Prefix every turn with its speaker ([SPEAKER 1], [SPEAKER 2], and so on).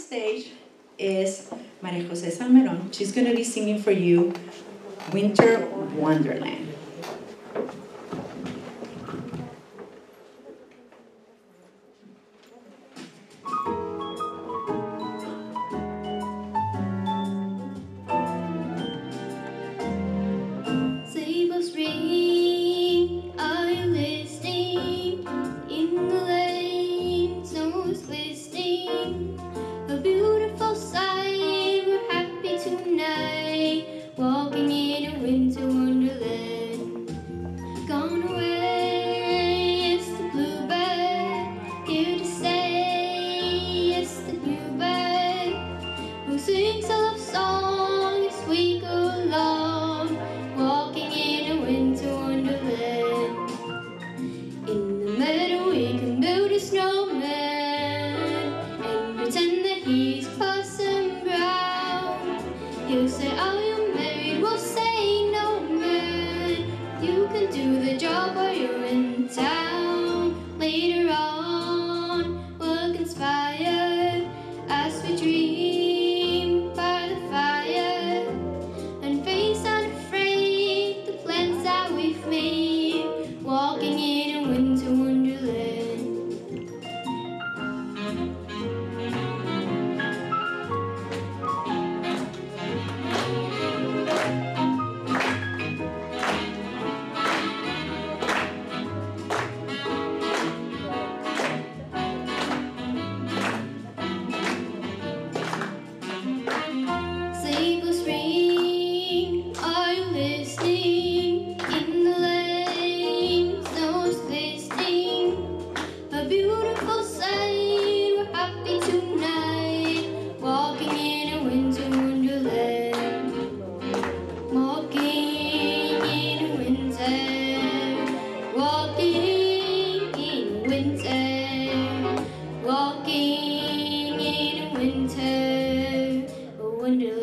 [SPEAKER 1] stage is Maria Jose Salmeron. She's going to be singing for you Winter Wonderland.
[SPEAKER 2] you say winter, a wonderland.